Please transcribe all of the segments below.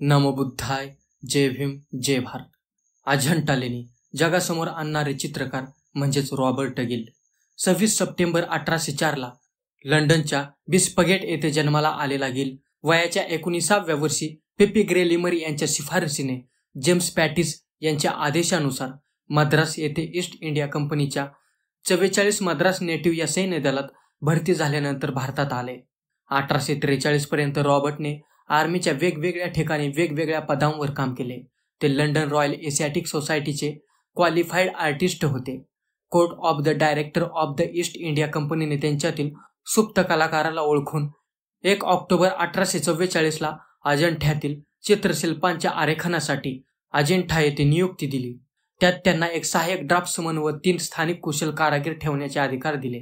नमो बुद्धाय जय भीम जय भारत. अजंठा लेणी जगासमोर आणणारे चित्रकार म्हणजेच रॉबर्ट गिल सव्वीस सप्टेंबर अठराशे चारला लंडनच्या बिस्पगेट येथे जन्माला आलेला गिल वयाच्या एकोणीसाव्या वर्षी पिपी ग्रे लिमर यांच्या शिफारसीने जेम्स पॅटिस यांच्या आदेशानुसार मद्रास येथे ईस्ट इंडिया कंपनीच्या चव्वेचाळीस मद्रास नेटिव्ह या सैन्य दलात भरती झाल्यानंतर भारतात आले. अठराशे त्रेचाळीस पर्यंत रॉबर्टने आर्मीच्या वेगवेगळ्या ठिकाणी वेगवेगळ्या पदांवर काम केले. ते लंडन रॉयल एशियाटिक सोसायटीचे क्वालिफाईड आर्टिस्ट होते. Court of the director of the East India कंपनीने त्यांच्यातील सुप्त कलाकाराला ओळखून एक ऑक्टोबर अठराशे चव्वेचाळीसला अजंठ्यातील चित्रशिल्पांच्या आरेखनासाठी अजिंठा येथे नियुक्ती दिली. त्यात त्यांना एक सहाय्यक ड्राफ्ट्समन व तीन स्थानिक कुशल कारागीर ठेवण्याचे अधिकार दिले.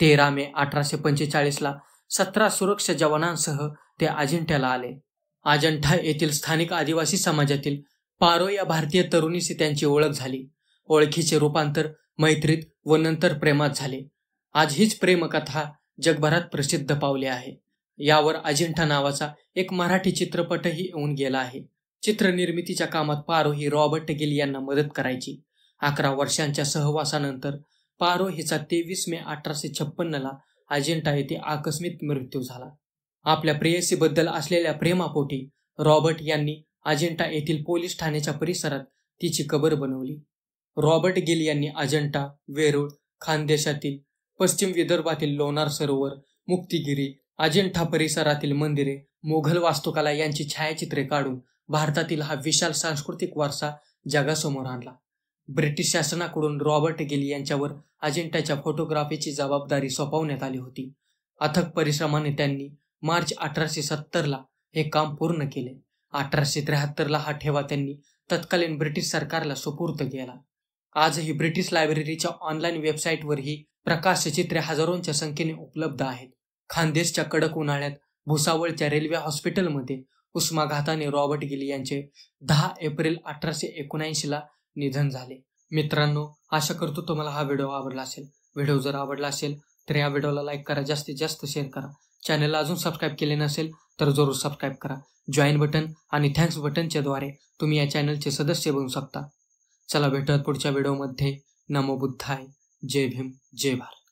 तेरा मे अठराशे पंचेचाळीसला सतरा सुरक्षा जवानांसह ते अजिंठ्याला आले. अजंठा येथील स्थानिक आदिवासी समाजातील पारो या भारतीय तरुणीशी त्यांची ओळख झाली. ओळखीचे रूपांतर मैत्रीत व नंतर प्रेमात झाले. आज हीच प्रेमकथा जगभरात प्रसिद्ध पावली आहे. यावर अजिंठा नावाचा एक मराठी चित्रपटही येऊन गेला आहे. चित्रनिर्मितीच्या कामात पारो ही रॉबर्ट गिल यांना मदत करायची. अकरा वर्षांच्या सहवासानंतर पारो हिचा तेवीस मे अठराशे छप्पन्नला अजिंठा येथे आकस्मिक मृत्यू झाला. आपल्या प्रेयसीबद्दल असलेल्या प्रेमापोटी रॉबर्ट यांनी अजिंठा येथील पोलीस ठाण्याच्या परिसरात तिची कबर बनवली. रॉबर्ट गिल यांनी अजंठा वेरूळ खानदेशातील पश्चिम विदर्भातील लोणार सरोवर मुक्तिगिरी अजिंठा परिसरातील मंदिरे मोघल वास्तुकला यांची छायाचित्रे काढून भारतातील हा विशाल सांस्कृतिक वारसा जगासमोर आणला. ब्रिटिश शासनाकडून रॉबर्ट गिल यांच्यावर अजिंठाच्या फोटोग्राफीची जबाबदारी सोपवण्यात आली होती. अथक परिश्रमाने त्यांनी मार्च अठराशे सत्तरला हे काम पूर्ण केले. अठराशे त्र्याहत्तरला हा ठेवा त्यांनी तत्कालीन ब्रिटिश सरकारला सुपूर्त केला. आजही ब्रिटिश लायब्ररीच्या ऑनलाईन वेबसाईटवर ही प्रकाशचित्रे हजारोंच्या संख्येने उपलब्ध आहेत. खानदेशच्या कडक उन्हाळ्यात भुसावळच्या रेल्वे हॉस्पिटलमध्ये उष्माघाताने रॉबर्ट गिली यांचे दहा एप्रिल अठराशे एकोणऐंशीला निधन झाले. मित्रांनो आशा करतो तुम्हाला हा व्हिडिओ आवडला असेल. व्हिडिओ जर आवडला असेल तर या व्हिडिओला लाईक करा. जास्तीत जास्त शेअर करा. चॅनलला अजून सबस्क्राईब केले नसेल तर जरूर सबस्क्राईब करा. जॉईन बटन आणि थँक्स बटनच्या द्वारे तुम्ही या चॅनलचे सदस्य बनू शकता. चला भेटत पुढच्या व्हिडिओमध्ये नमो बुद्धाय. जय भीम. जय भारत.